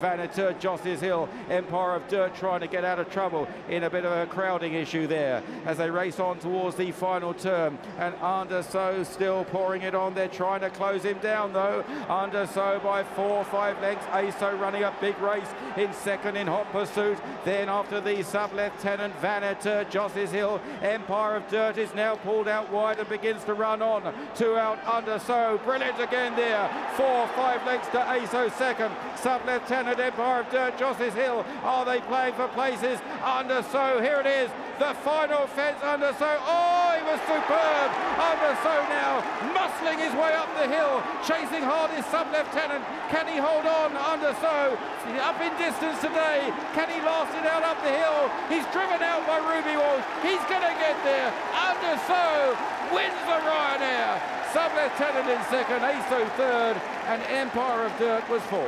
Vaniteux, Josses Hill, Empire of Dirt trying to get out of trouble in a bit of a crowding issue there as they race on towards the final turn. And Un de Sceaux still pouring it on. They're trying to close him down though. Un de Sceaux by four or five lengths. ASO running a big race in second in hot pursuit. Then after the sub-lieutenant Vaniteux, Josses Hill, Empire of Dirt is now pulled out wide and begins to run on. Two out Un de Sceaux. Brilliant again there. Four, five lengths to ASO second. Sub-lieutenant at Empire of Dirt, Josses Hill. Are they playing for places? under so? here it is. The final fence, Un de Sceaux. Oh, he was superb. under so now muscling his way up the hill, chasing hard his sub-lieutenant. Can he hold on? Un de Sceaux up in distance today. Can he last it out up the hill? He's driven out by Ruby Walsh. He's going to get there. Un de Sceaux wins the Ryanair. Sub-lieutenant in second, ASO third, and Empire of Dirt was fourth.